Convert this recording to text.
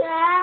Yeah.